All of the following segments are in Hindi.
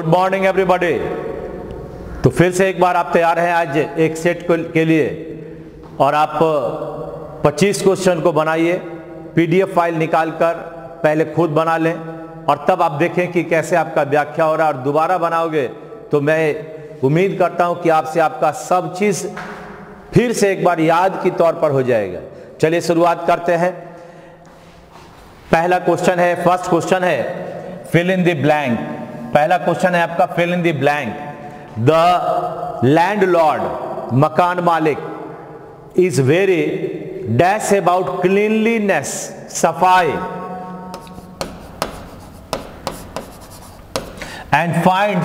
गुड मॉर्निंग एवरीबॉडी तो फिर से एक बार आप तैयार हैं आज एक सेट के लिए। और आप 25 क्वेश्चन को बनाइए पीडीएफ फ़ाइल निकालकर पहले खुद बना लें। और तब आप देखें कि कैसे आपका व्याख्या हो रहा है और दोबारा बनाओगे। तो मैं उम्मीद करता हूँ कि आपसे आपका सब चीज़ फिर से एक बार याद की तौर पर हो जाएगा। चलिए शुरुआत करते हैं। पहला क्वेश्चन है फ़र्स्ट क्वेश्चन है फिल इन द ब्लैंक पहला क्वेश्चन है आपका fill in the blank the landlord मकान मालिक is very dash about cleanliness सफ़ाई. And find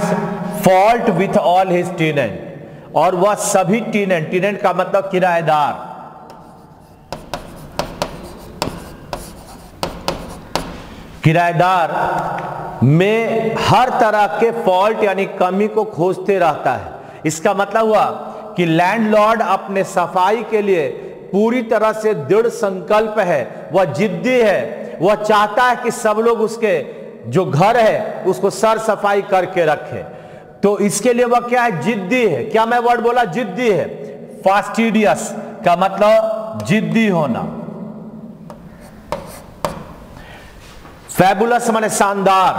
fault with all his tenant और वह सभी टीनेंट टीनेंट का मतलब किराएदार. किराएदार में हर तरह के फॉल्ट यानी कमी को खोजते रहता है। इसका मतलब हुआ कि लैंडलॉर्ड अपने सफ़ाई के लिए पूरी तरह से दृढ़ संकल्प है, वह जिद्दी है, वह चाहता है कि सब लोग उसके जो घर है, उसको सर सफ़ाई करके रखे। तो इसके लिए वह क्या है? जिद्दी है। क्या मैं वर्ड बोला? जिद्दी है। फास्टिडियस का मतलब जिद्दी होना। फैबुलस माने शानदार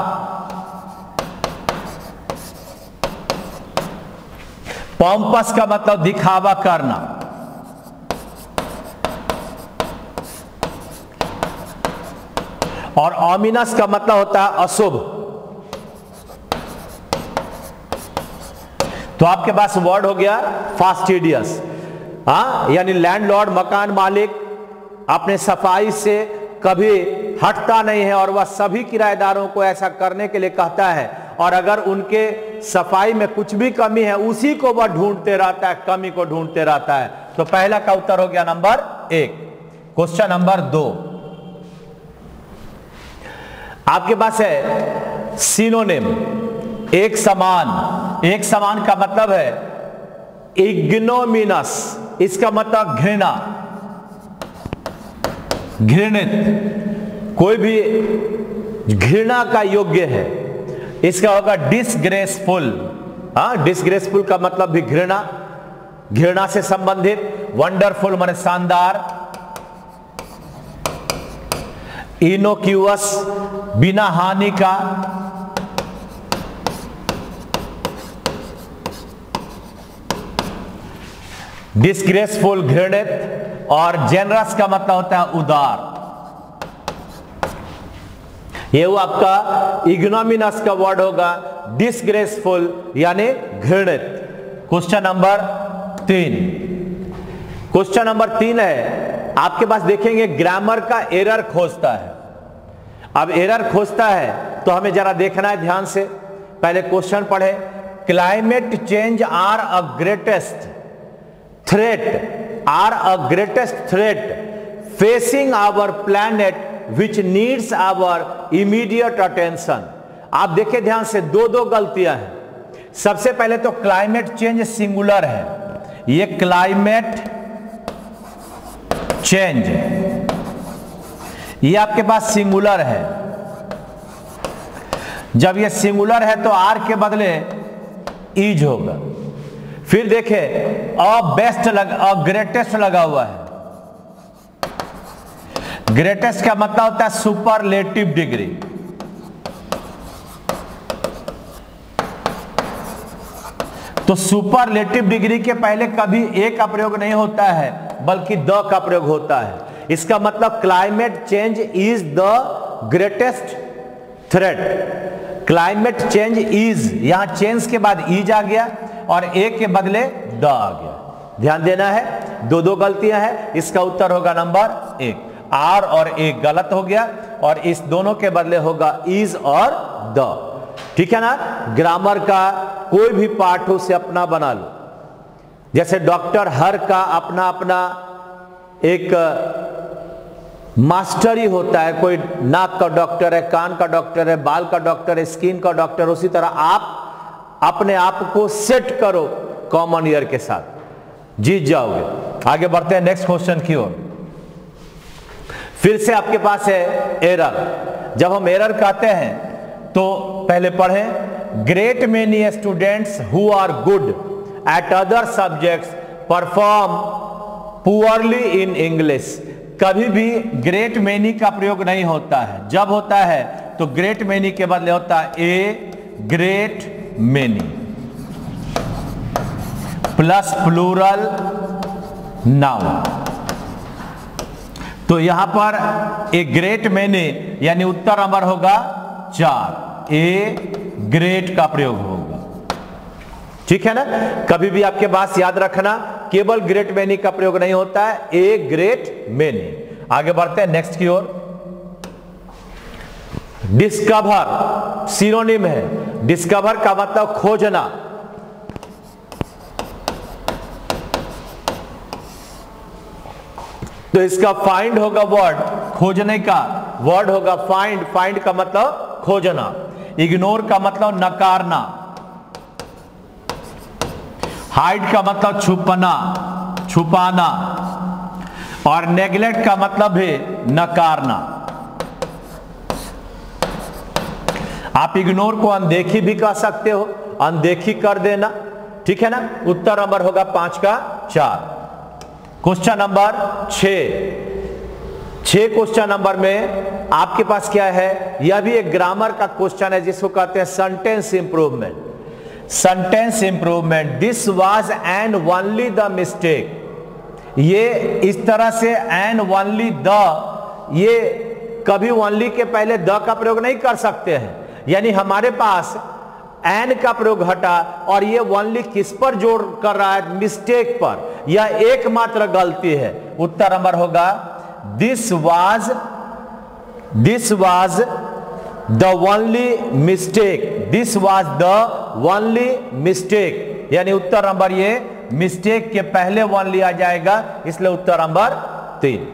पॉम्पस का मतलब दिखावा करना और ऑमिनस का मतलब होता है अशुभ तो आपके पास वर्ड हो गया फास्टिडियस हाँ यानी लैंडलॉर्ड मकान मालिक अपने सफ़ाई से कभी हटता नहीं है और वह सभी किराएदारों को ऐसा करने के लिए कहता है। और अगर उनके सफ़ाई में कुछ भी कमी है, उसी को वह ढूंढते रहता है, कमी को ढूंढते रहता है। तो पहला का उत्तर हो गया नंबर एक। क्वेश्चन नंबर दो। आपके पास है सिनोनिम। एक समान। एक समान का मतलब है इग्नोमिनस। इसका मतलब घृणा। घृणित। कोई भी घृणा का योग्य है, इसका होगा डिसग्रेसफुल हाँ डिसग्रेसफुल का मतलब भी घृणा घृणा से संबंधित वंडरफुल माने शानदार। इनोक्यूअस बिना हानि का। डिस्ग्रेसफुल घृणित और जेनरस का मतलब होता है उदार। ये वो आपका इग्नोमिनस का वर्ड होगा डिसग्रेसफुल यानी घृणित। क्वेश्चन नंबर तीन। क्वेश्चन नंबर तीन है, आपके पास देखेंगे ग्रामर का एरर खोजता है। अब एरर खोजता है तो हमें जरा देखना है ध्यान से। पहले क्वेश्चन पढ़े। Climate change are a greatest threat are a greatest threat facing our planet which needs our immediate attention आप देखें ध्यान से, दो दो गलतियाँ हैं। सबसे पहले तो क्लाइमेट चेंज सिंगुलर है। ये क्लाइमेट चेंज ये आपके पास सिंगुलर है। जब ये सिंगुलर है तो आर के बदले ईज होगा। फिर देखे अ बेस्ट लग, अ ग्रेटेस्ट लगा हुआ है। ग्रेटेस्ट का मतलब होता है सुपरलेटिव डिग्री तो सुपरलेटिव डिग्री के पहले कभी एक का प्रयोग नहीं होता है, बल्कि द का प्रयोग होता है. इसका मतलब climate change is the greatest threat climate change is यहाँ चेंज के बाद इज़ आ गया और ए के बदले द आ गया. ध्यान देना है दो दो गलतियाँ हैं, इसका उत्तर होगा नंबर एक. आर और ए गलत हो गया और इस दोनों के बदले होगा इज़ और द। ठीक है ना? ग्रामर का कोई भी पार्ट उसे अपना बना लो। जैसे डॉक्टर हर का अपना अपना एक मास्टर होता है, कोई नाक का डॉक्टर है, कान का डॉक्टर है, बाल का डॉक्टर है, स्किन का डॉक्टर, उसी तरह आप अपने आप को सेट करो कॉमन ईयर के साथ। जीत जाओगे। आगे बढ़ते हैं, नेक्स्ट क्वेश्चन की ओर। फिर से आपके पास है एरर जब हम एरर कहते हैं तो पहले पढ़ें great many students who are good at other subjects perform poorly in English कभी भी ग्रेट मेनी का प्रयोग नहीं होता है। जब होता है तो ग्रेट मेनी के बदले होता है a great many plus plural noun तो यहाँ पर ए ग्रेट मेनी, यानी उत्तर अमर होगा चार। ए ग्रेट का प्रयोग होगा। ठीक है ना? कभी भी आपके पास याद रखना, केवल ग्रेट मैनी का प्रयोग नहीं होता है, ए ग्रेट मेनी। आगे बढ़ते हैं नेक्स्ट की ओर। डिस्कवर सिनोनिम है। डिस्कवर का मतलब खोजना। तो इसका फाइंड होगा वर्ड खोजने का। वर्ड होगा फाइंड फाइंड का मतलब खोजना। इग्नोर का मतलब नकारना। हाइड का मतलब छुपना, छुपाना। और नेग्लेक्ट का मतलब है नकारना। आप इग्नोर को अनदेखी भी कह सकते हो। अनदेखी कर देना। ठीक है ना? उत्तर नंबर होगा पाँच का चार। क्वेश्चन नंबर छ क्वेश्चन नंबर में आपके पास क्या है? यह भी एक ग्रामर का क्वेश्चन है, जिसको कहते हैं sentence improvement sentence improvement this was and only the mistake ये इस तरह से एंड वनली द ये कभी ओनली के पहले द का प्रयोग नहीं कर सकते हैं। यानी हमारे पास एन का प्रयोग हटा और ये ओनली किस पर जोड़ कर रहा है? मिस्टेक पर। यह एकमात्र गलती है। उत्तर नंबर होगा this was this was the only mistake this was the only mistake यानी उत्तर नंबर ये मिस्टेक के पहले वन लिया जाएगा, इसलिए उत्तर नंबर तीन।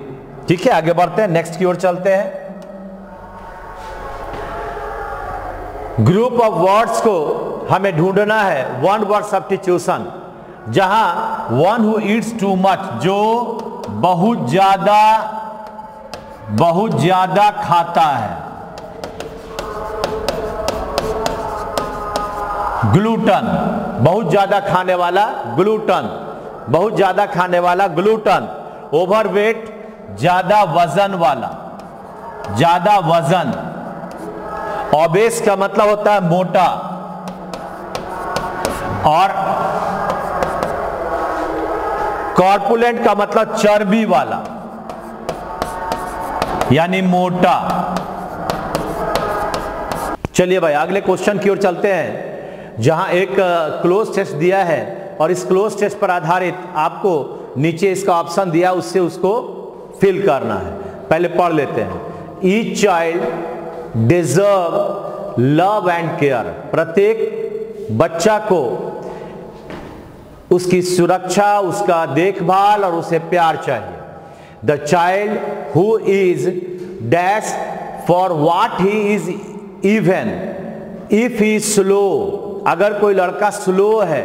ठीक है, आगे बढ़ते हैं नेक्स्ट की ओर चलते हैं। ग्रुप ऑफ़ वर्ड्स को हमें ढूंढना है वन वर्ड सब्सटीट्यूशन जहाँ one who eats too much जो बहुत ज़्यादा बहुत ज़्यादा खाता है। ग्लूटन बहुत ज़्यादा खाने वाला ग्लूटन बहुत ज़्यादा खाने वाला ग्लूटन ओवरवेट ज़्यादा वज़न वाला, ज़्यादा वज़न। ओबेस का मतलब होता है? मोटा। और कॉर्पुलेंट का मतलब चर्बी वाला। यानी मोटा। चलिए भाई, अगले क्वेश्चन की ओर चलते हैं, जहाँ एक क्लोज टेस्ट दिया है, और इस क्लोज टेस्ट पर आधारित आपको नीचे इसका ऑप्शन दिया, उससे उसको फिल करना है। पहले पढ़ लेते हैं। Each child deserve love and care प्रत्येक बच्चा को उसकी सुरक्षा, उसका देखभाल और उसे प्यार चाहिए। The child who is dash for what he is even if he slow अगर कोई लड़का स्लो है,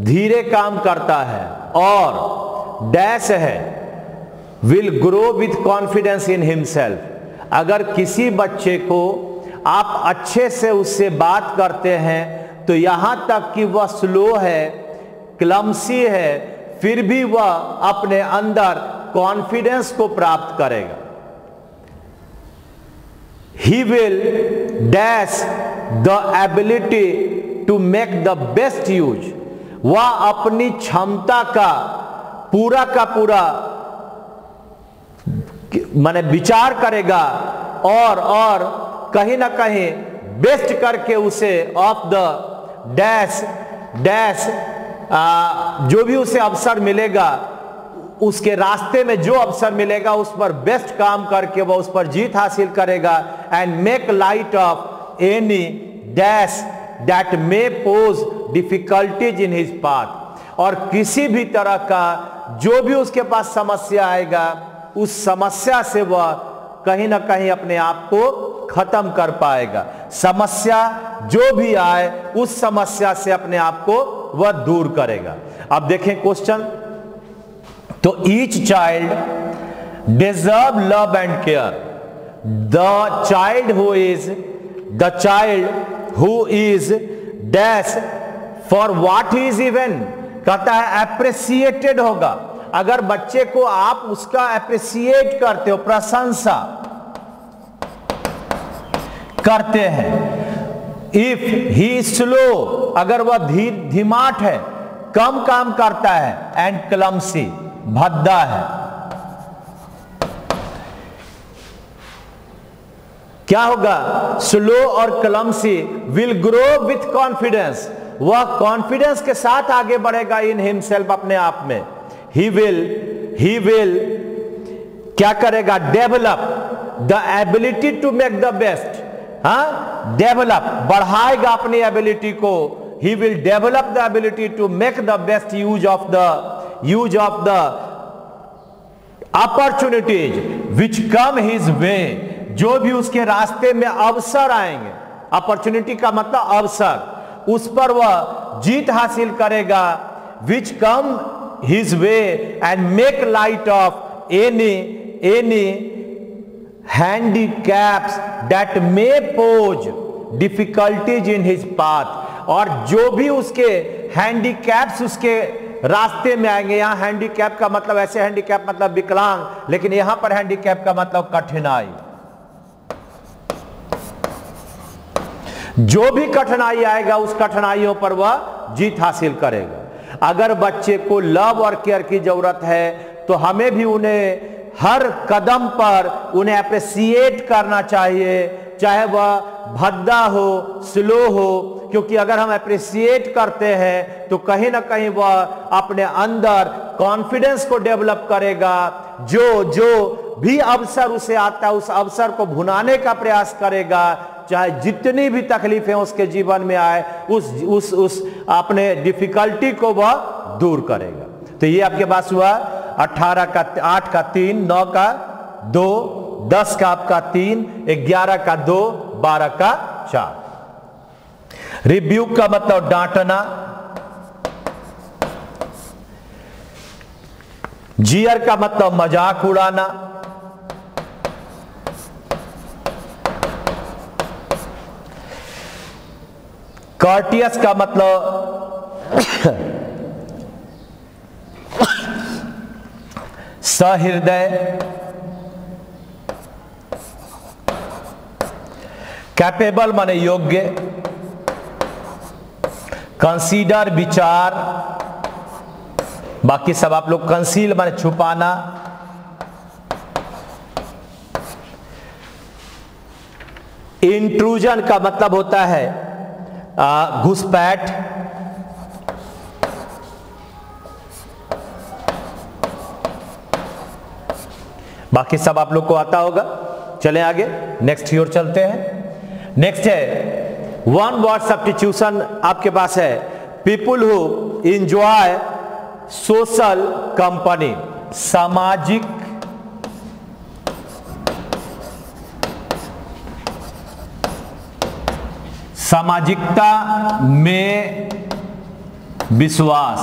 धीरे काम करता है और डैश है will grow with confidence in himself अगर किसी बच्चे को आप अच्छे से उससे बात करते हैं तो यहाँ तक कि वह स्लो है, क्लमसी है, फिर भी वह अपने अंदर कॉन्फिडेंस को प्राप्त करेगा। He will dash the ability to make the best use वह अपनी क्षमता का, पूरा का पूरा माने विचार करेगा और और कहीं ना कहीं बेस्ट करके उसे ऑफ़ द डैश डैश जो भी उसे अवसर मिलेगा, उसके रास्ते में जो अवसर मिलेगा, उस पर बेस्ट काम करके वह उस पर जीत हासिल करेगा and make light of any dash that may pose difficulties in his path और किसी भी तरह का जो भी उसके पास समस्या आएगा उस समस्या से वह कहीं ना कहीं अपने आप को खत्म कर पाएगा। समस्या जो भी आए, उस समस्या से अपने आप को वह दूर करेगा। अब देखें क्वेश्चन तो each child deserve love and care the child who is the child who is dash for what is even कहता है अप्रिसिएटेड होगा। अगर बच्चे को आप उसका अप्रिसिएट करते हो, प्रशंसा करते हैं। इफ़ ही स्लो अगर वह धी, धीमाट है, कम काम करता है एंड क्लमसी भद्दा है। क्या होगा? स्लो और clumsy will grow with confidence वह कॉन्फिडेंस के साथ आगे बढ़ेगा इन हिमसेल्फ अपने आप में। ही विल ही विल क्या करेगा? Develop the ability to make the best हा? डेवलप बढ़ाएगा अपनी एबिलिटी को. He will develop the ability to make the best use of the use of the opportunities which come his way जो भी उसके रास्ते में अवसर आएँगे अपॉर्चुनिटी का मतलब अवसर, उस पर वह जीत हासिल करेगा which come his way and make light of any any handicaps that may pose difficulties in his path और जो भी उसके हैंडीकैप्स उसके रास्ते में आएँगे, यहाँ हैंडीकैप का मतलब ऐसे हैंडीकैप मतलब विकलांग, लेकिन यहाँ पर हैंडीकैप का मतलब कठिनाई। जो भी कठिनाई आएगा, उस कठिनाइयों पर वह जीत हासिल करेगा। अगर बच्चे को लव और केयर की ज़रूरत है तो हमें भी उन्हें हर कदम पर उन्हें अप्रिसिएट करना चाहिए, चाहे वह भद्दा हो स्लो हो, क्योंकि अगर हम अप्रिसिएट करते हैं तो कहीं ना कहीं वह अपने अंदर कॉन्फिडेंस को डेवलप करेगा। जो जो भी अवसर उसे आता है, उस अवसर को भुनाने का प्रयास करेगा। चाहे जितनी भी तकलीफें उसके जीवन में आए, उस उस उस अपने डिफिकल्टी को वह दूर करेगा। तो ये आपके पास हुआ अठारह का, आठ का तीन, नौ का दो, दस का आपका तीन, ग्यारह का दो, बारह का चार। रिव्यू का मतलब डांटना। जियर का मतलब मज़ाक उड़ाना। कर्टियस का मतलब सहृदय कैपेबल माने योग्य। कंसीडर विचार। बाकी सब आप लोग कंसील माने छुपाना। इंट्रूजन का मतलब होता है घुसपैठ। बाकी सब आप लोग को आता होगा। चलें आगे। नेक्स्ट की ओर चलते हैं। नेक्स्ट है वन वर्ड सब्सटीट्यूशन आपके पास है। People who enjoy social company सामाजिक सामाजिकता में विश्वास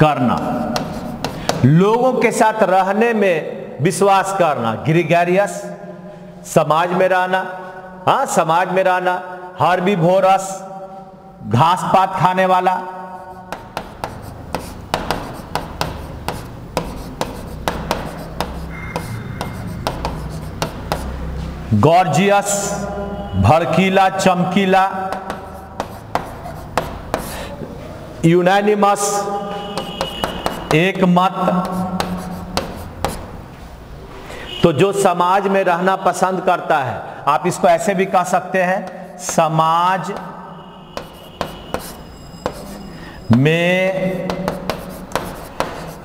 करना, लोगों के साथ रहने में विश्वास करना ग्रिगेरियस समाज में रहना हाँ समाज में रहना हर भी भोरस घास पात खाने वाला गॉर्जियस भड़कीला चमकीला यूनानिमस एक मत तो जो समाज में रहना पसंद करता है, आप इसको ऐसे भी कह सकते हैं, समाज में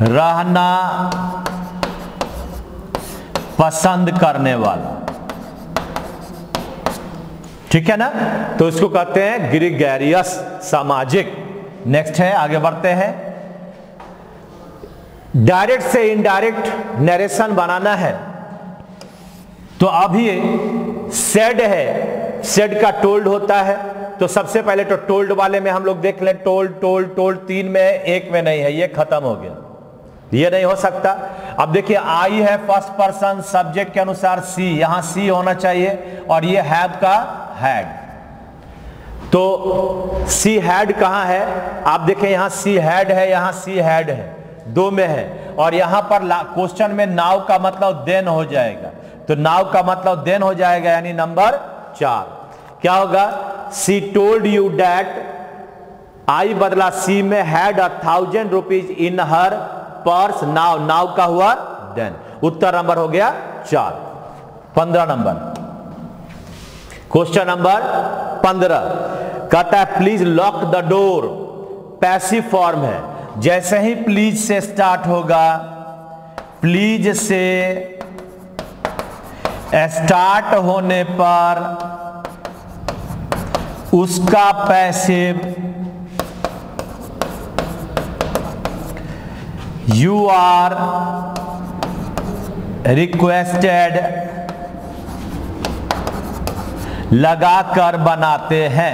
रहना पसंद करने वाला। ठीक है ना? तो इसको कहते हैं ग्रिगेरियस सामाजिक। नेक्स्ट है, आगे बढ़ते हैं। डायरेक्ट से इनडायरेक्ट नरेशन बनाना है। तो अभी सेड है। सेड का टोल्ड होता है। तो सबसे पहले तो टोल्ड वाले में हम लोग देख लें। टोल्ड टोल्ड टोल्ड तीन में, एक में नहीं है। ये खत्म हो गया। ये नहीं हो सकता। अब देखिए आई है फ़र्स्ट पर्सन सब्जेक्ट के अनुसार सी यहाँ सी होना चाहिए और ये हैव का हैड तो सी हैड कहाँ है? आप देखें, यहाँ सी हैड है, यहाँ सी हैड है। दो में है। और यहाँ पर क्वेश्चन में नाव का मतलब देन हो जाएगा। तो नाव का मतलब देन हो जाएगा, यानी नंबर चार। क्या होगा? She told you that I बदला सी में had a thousand rupees in her purse now now का हुआ देन। उत्तर नंबर हो गया चार। पंद्रह नंबर। क्वेश्चन नंबर पंद्रह। कहता है, please lock the door. Passive form है। जैसे ही प्लीज़ से स्टार्ट होगा, प्लीज़ से स्टार्ट होने पर उसका पैसिव यू आर रिक्वेस्टेड लगाकर बनाते हैं।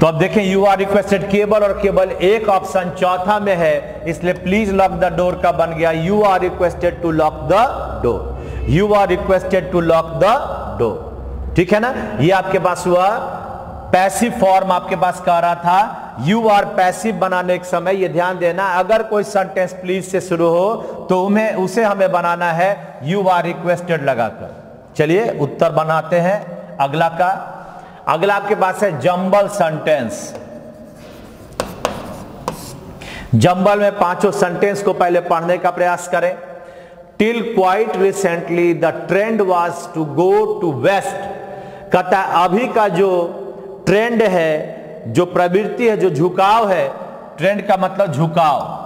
तो अब देखें यू आर रिक्वेस्टेड केवल और केवल एक ऑप्शन चौथा में है, इसलिए प्लीज़ लॉक द डोर का बन गया। You are requested to lock the door you are requested to lock the door ठीक है ना? ये आपके पास हुआ पैसिव फॉर्म आपके पास कह रहा था। यू आर पैसिव बनाने के समय ये ध्यान देना, अगर कोई सेंटेंस प्लीज़ से शुरू हो तो उन्हें, उसे हमें बनाना है यू आर रिक्वेस्टेड लगाकर। चलिए, उत्तर बनाते हैं, अगला का। अगला आपके पास है जंबल सेंटेंस जंबल में पाँचों सेंटेंस को पहले पढ़ने का प्रयास करें। Till quite recently the trend was to go to west कहता है अभी का जो ट्रेंड है, जो प्रवृत्ति है, जो झुकाव है, ट्रेंड का मतलब झुकाव।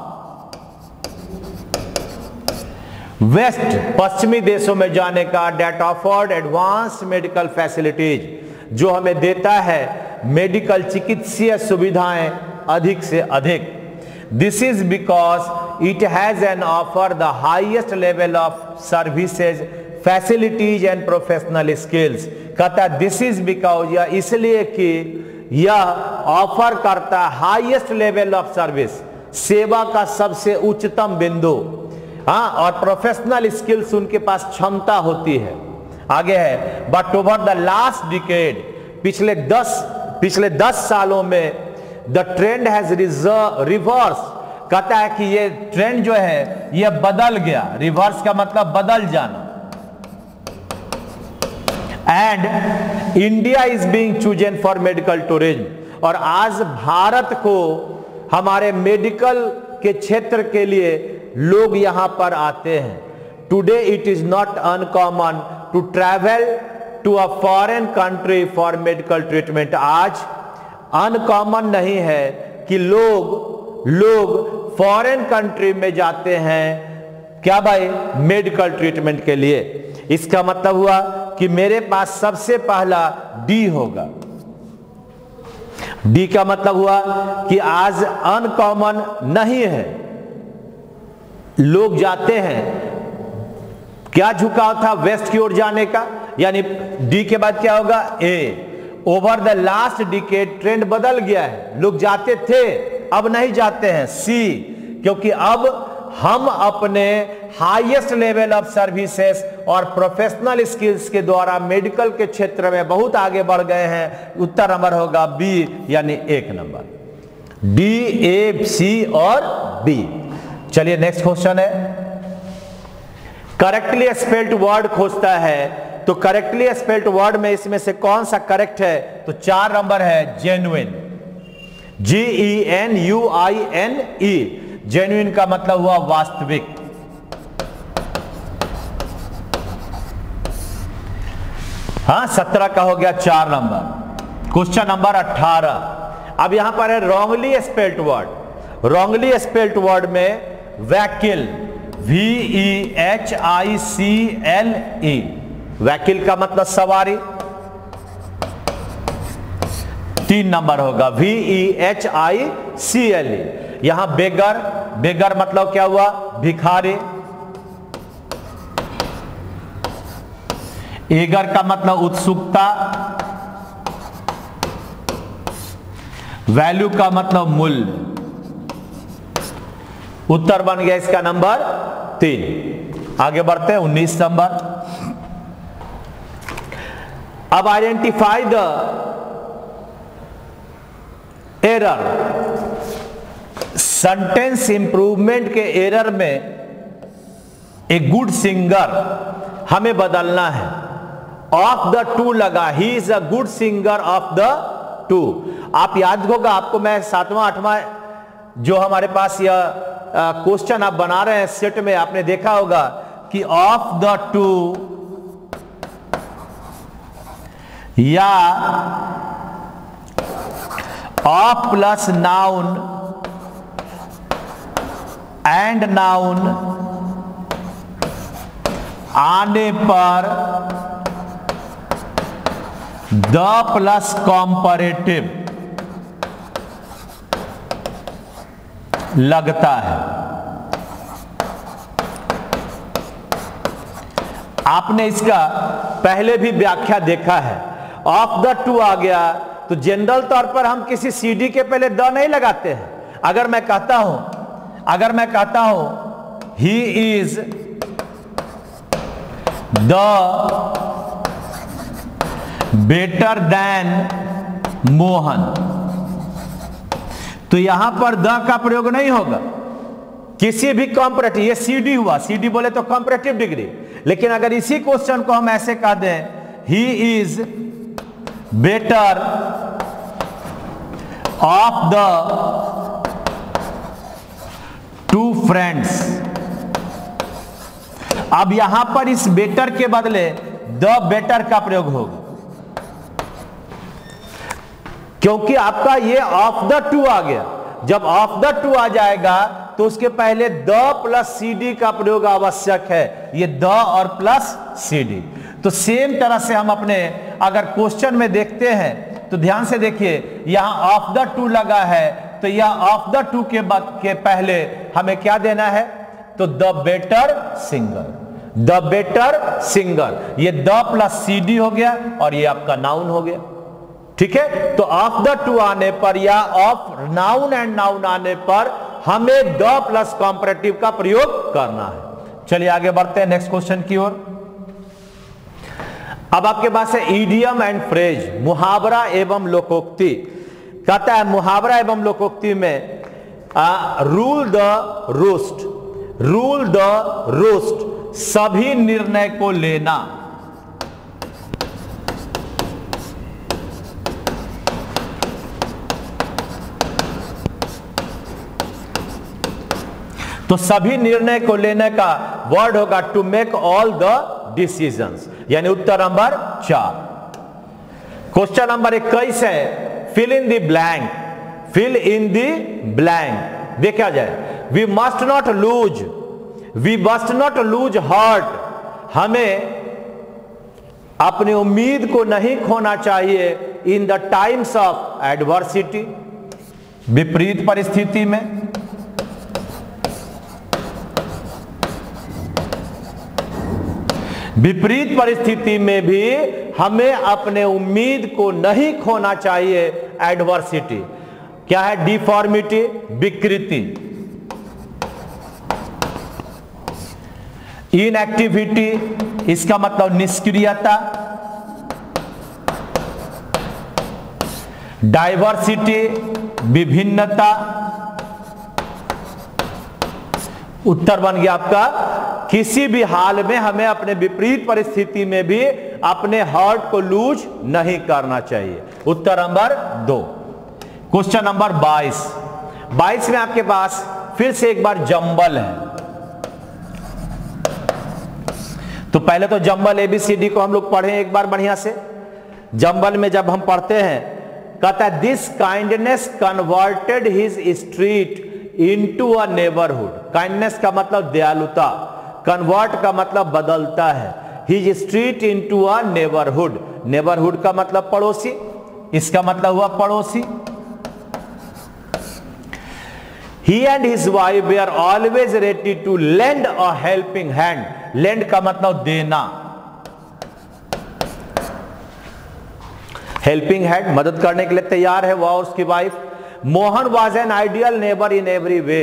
वेस्ट, पश्चिमी देशों में जाने का that offered advance medical facilities, जो हमें देता है मेडिकल चिकित्सीय सुविधाएँ अधिक से अधिक। This is because it has an offer the highest level of services facilities and professional skills कहता है दिस इज़ बिकॉज़ यह इसलिए कि यह ऑफ़र करता है हाईएस्ट लेवल ऑफ़ सर्विस सेवा का सबसे उच्चतम बिंदु. हाँ और प्रोफेशनल स्किल्स उनके पास क्षमता होती है। आगे है but over the last decade पिछले दस पिछले दस सालों में द ट्रेंड हैज़ रिवर्स कहता है कि ये ट्रेंड जो है, ये बदल गया। रिवर्स का मतलब बदल जाना। And India is being chosen for medical tourism और आज भारत को हमारे मेडिकल के क्षेत्र के लिए लोग यहाँ पर आते हैं। Today it is not uncommon to travel to a foreign country for medical treatment आज अनकॉमन नहीं है कि लोग लोग फॉरेन कंट्री में जाते हैं क्या भाई? मेडिकल ट्रीटमेंट के लिए। इसका मतलब हुआ कि मेरे पास सबसे पहला डी होगा। डी का मतलब हुआ कि आज अनकॉमन नहीं है। लोग जाते हैं। क्या झुकाव था वेस्ट की ओर जाने का? यानी डी के बाद क्या होगा? A over the last decade trend बदल गया है। लोग जाते थे, अब नहीं जाते हैं। सी क्योंकि अब हम अपने हाईएस्ट लेवल ऑफ़ सर्विसेज़ और प्रोफेशनल स्किल्स के द्वारा मेडिकल के क्षेत्र में बहुत आगे बढ़ गए हैं। उत्तर नंबर होगा बी यानी एक नंबर। डी ए सी और बी चलिए नेक्स्ट क्वेश्चन है। करेक्टली स्पेल्ड वर्ड खोजता है। तो करेक्टली स्पेल्ड वर्ड में इसमें से कौन सा करेक्ट है? तो चार नंबर है genuine G E N U I N E genuine का मतलब हुआ वास्तविक। हाँ सत्रह का हो गया चार नंबर। क्वेश्चन नंबर अठारह। अब यहाँ पर है wrongly spelt word wrongly spelt word में vehicle V E H I C L E vehicle का मतलब सवारी। तीन नंबर होगा V E H I C L E यहाँ बेगर बेगर मतलब क्या हुआ? भिखारी। एगर का मतलब उत्सुकता। वैल्यू का मतलब मूल्य उत्तर बन गया इसका नंबर तीन। आगे बढ़ते हैं, उन्नीस नंबर। अब identify the error. Sentence improvement के एरर में ए गुड सिंगर हमें बदलना है। ऑफ़ द टू लगा। He is a good singer of the two आप याद होगा, आपको मैं सातवां, आठवां जो हमारे पास यह क्वेश्चन आप बना रहे हैं सेट में आपने देखा होगा कि ऑफ़ द टू या of plus noun and noun आने पर द प्लस कॉम्परेटिव लगता है। आपने इसका पहले भी व्याख्या देखा है। ऑफ़ द टू आ गया तो जनरल तौर पर हम किसी सीडी के पहले द नहीं लगाते हैं। अगर मैं कहता हूँ अगर मैं कहता हूँ he is the better than Mohan. तो यहाँ पर द का प्रयोग नहीं होगा। किसी भी कॉम्परेटिव ये सीडी हुआ। सीडी बोले तो कॉम्परेटिव डिग्री लेकिन अगर इसी क्वेश्चन को हम ऐसे कह दें he is better of the friends अब यहाँ पर इस बेटर के बदले द बेटर का प्रयोग होगा। क्योंकि आपका ये ऑफ़ द टू आ गया। जब ऑफ़ द टू आ जाएगा तो उसके पहले द प्लस सी डी का प्रयोग आवश्यक है। ये द और प्लस सी डी तो सेम तरह से हम अपने अगर क्वेश्चन में देखते हैं तो ध्यान से देखिए, यहाँ ऑफ़ द टू लगा है तो यह ऑफ़ द टू के बाद, के पहले हमें क्या देना है? तो the better singer the better singer ये द प्लस सी डी हो गया और ये आपका नाउन हो गया। ठीक है? तो ऑफ़ द टू आने पर या ऑफ़ नाउन एंड नाउन आने पर हमें द प्लस कॉम्परेटिव का प्रयोग करना है। चलिए आगे बढ़ते हैं नेक्स्ट क्वेश्चन की ओर। अब आपके पास है ईडियम एंड फ्रेज मुहावरा एवं लोकोक्ति। कहता है मुहावरा एवं लोकोक्ति में आ, rule the roost rule the roost सभी निर्णय को लेना। तो सभी निर्णय को लेने का वर्ड होगा to make all the decisions यानी उत्तर नंबर चार। क्वेश्चन नंबर इक्कीस है fill in the blank fill in the blank देखा जाए। We must not lose we must not lose heart हमें अपनी उम्मीद को नहीं खोना चाहिए in the times of adversity विपरीत परिस्थिति में। विपरीत परिस्थिति में भी हमें अपने उम्मीद को नहीं खोना चाहिए एडवर्सिटी क्या है डिफॉर्मिटी विकृति। इनएक्टिविटी इसका मतलब निष्क्रियता। डाइवर्सिटी विभिन्नता। उत्तर बन गया आपका किसी भी हाल में हमें अपने विपरीत परिस्थिति में भी अपने हार्ट को लूज नहीं करना चाहिए। उत्तर नंबर दो। क्वेश्चन नंबर 22 22 में आपके पास फिर से एक बार जंबल है। तो पहले तो जंबल एबीसीडी को हम लोग पढ़े एक बार बढ़िया से। जंबल में जब हम पढ़ते हैं, कहता है this kindness converted his street into a neighbourhood kindness का मतलब दयालुता। कन्वर्ट का मतलब बदलता है। His street into a neighbourhood neighbourhood का मतलब पड़ोसी। इसका मतलब हुआ पड़ोसी। He and his wife they are always ready to lend a helping hand lend का मतलब देना। हेल्पिंग हैंड मदद करने के लिए तैयार है वह उसकी wife Mohan was an ideal neighbour in every way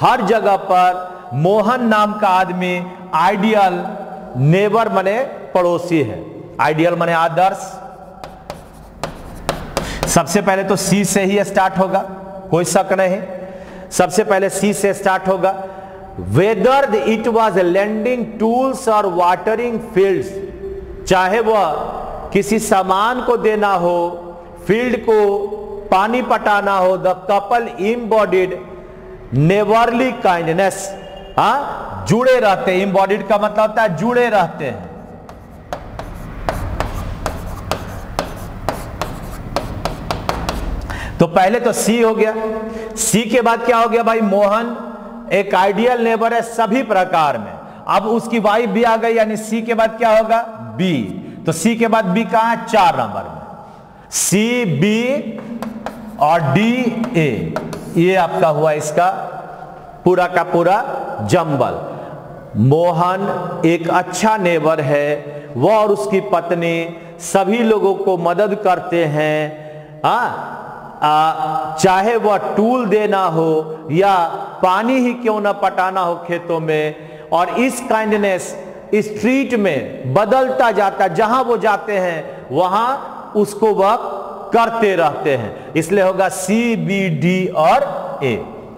हर जगह पर मोहन नाम का आदमी आइडियल नेबर मने पड़ोसी है। आइडियल मने आदर्श। सबसे पहले तो सी से ही स्टार्ट होगा, कोई शक नहीं। सबसे पहले सी से स्टार्ट होगा whether it was lending tools और वाटरिंग फील्ड्स चाहे वह किसी सामान को देना हो फ़ील्ड को पानी पटाना हो the couple embodied neighbourly kindness हा? जुड़े रहते हैं। इम्बॉडीड का मतलब होता है जुड़े रहते हैं। तो पहले तो सी हो गया। सी के बाद क्या हो गया भाई? मोहन, एक आइडियल नेबर है सभी प्रकार में। अब उसकी वाइफ भी आ गई, यानी सी के बाद क्या होगा? बी तो सी के बाद बी कहा? है चार नंबर में। सी बी और डी ए ये आपका हुआ इसका पूरा का पूरा जंबल। मोहन एक अच्छा नेबर है वह और उसकी पत्नी सभी लोगों को मदद करते हैं। आ, आ, चाहे वह टूल देना हो या पानी ही क्यों ना पटाना हो खेतों में और इस काइंडनेस स्ट्रीट में बदलता जाता जहाँ वो जाते हैं वहाँ उसको वह करते रहते हैं। इसलिए होगा सी बी डी और ए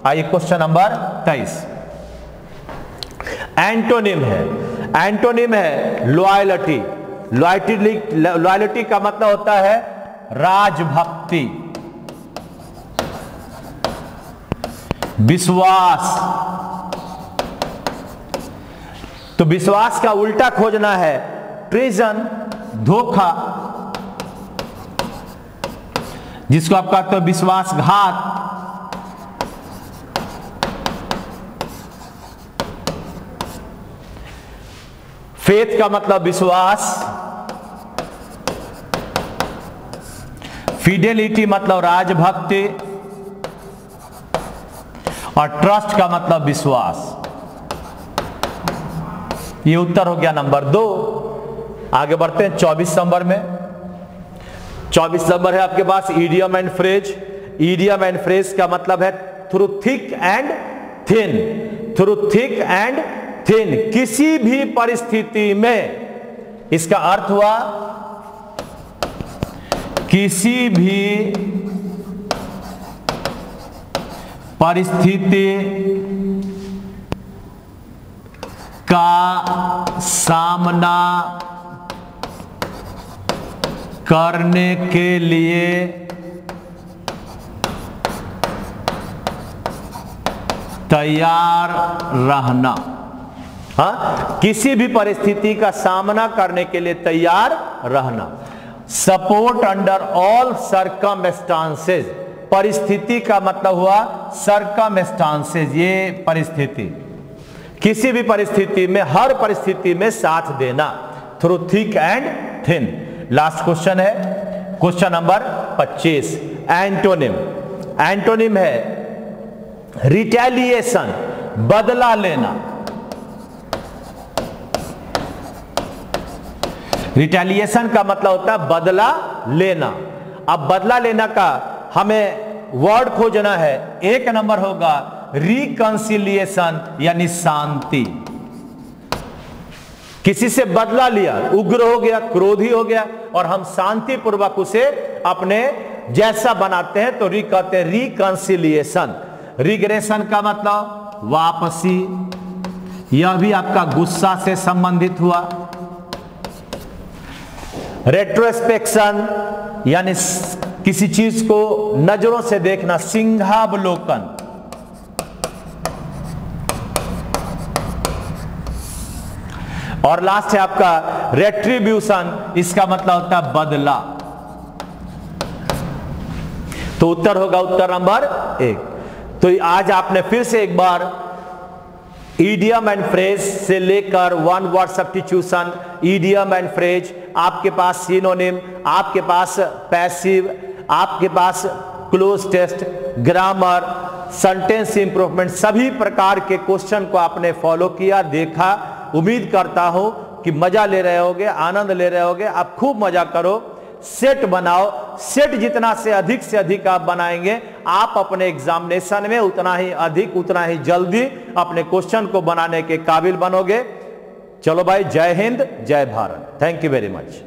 आइए क्वेश्चन नंबर तेईस। एंटोनिम है। एंटोनिम है लॉयलिटी। लॉयलिटी लॉयलिटी का मतलब होता है राजभक्ति। विश्वास। तो विश्वास का उल्टा खोजना है ट्रीजन, धोखा। जिसको आप कहते हो विश्वासघात। फेथ का मतलब विश्वास फिडेलिटी मतलब राजभक्ति और ट्रस्ट का मतलब विश्वास ये उत्तर हो गया नंबर दो आगे बढ़ते हैं चौबीस नंबर में चौबीस नंबर है आपके पास idiom and phrase idiom and phrase का मतलब है through thick and thin through thick and thin किसी भी परिस्थिति में। इसका अर्थ हुआ, किसी भी परिस्थिति का सामना करने के लिए तैयार रहना। हा? किसी भी परिस्थिति का सामना करने के लिए तैयार रहना। सपोर्ट अंडर ऑल सरकमस्टांसेज परिस्थिति का मतलब हुआ सरकमस्टांसेज ये परिस्थिति। किसी भी परिस्थिति में, हर परिस्थिति में साथ देना। Through thick and thin last question है। क्वेश्चन नंबर 25 एंटोनिम एंटोनिम है। रिटेलिएशन बदला लेना। रिटेलिएशन का मतलब होता है बदला लेना। अब बदला लेना का हमें वर्ड खोजना है। एक नंबर होगा रिकंसिलिएशन यानी शांति। किसी से बदला लिया, उग्र हो गया, क्रोधी हो गया और हम शांति पूर्वक उसे अपने जैसा बनाते हैं तो री कहते हैं रिकंसिलिएशन रिग्रेशन का मतलब वापसी। यह भी आपका गुस्सा से संबंधित हुआ। रेट्रोस्पेक्शन यानी किसी चीज़ को नज़रों से देखना, सिंहावलोकन। और लास्ट है आपका रेट्रीब्यूशन इसका मतलब होता है बदला। तो उत्तर होगा उत्तर नंबर एक। तो आज आपने फिर से एक बार ईडियम एंड फ्रेज से लेकर one word substitution idiom and phrase आपके पास सीनोनिम आपके पास पैसिव आपके पास cloze test grammar sentence improvement सभी प्रकार के क्वेश्चन को आपने फॉलो किया, देखा। उम्मीद करता हूँ कि मज़ा ले रहे होगे, आनंद ले रहे होगे। आप खूब मज़ा करो। सेट बनाओ। सेट जितना से अधिक से अधिक आप बनाएँगे, आप अपने एग्जामिनेशन में उतना ही अधिक, उतना ही जल्दी अपने क्वेश्चन को बनाने के काबिल बनोगे। चलो भाई जय हिंद जय Bharat. Thank you very much